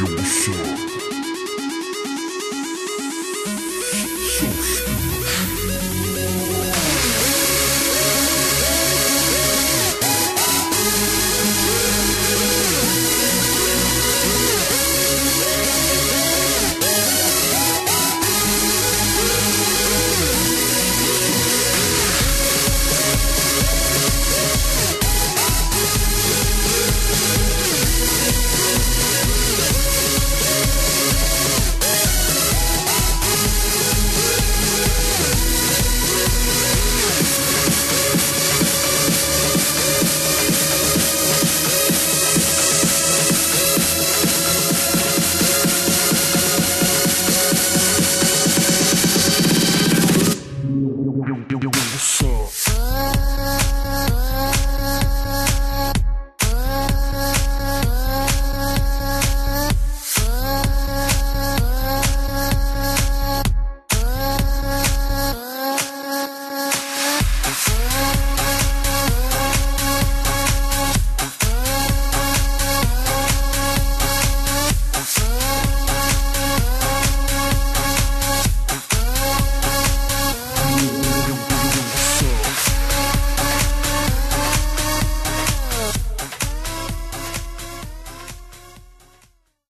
优势 Yes.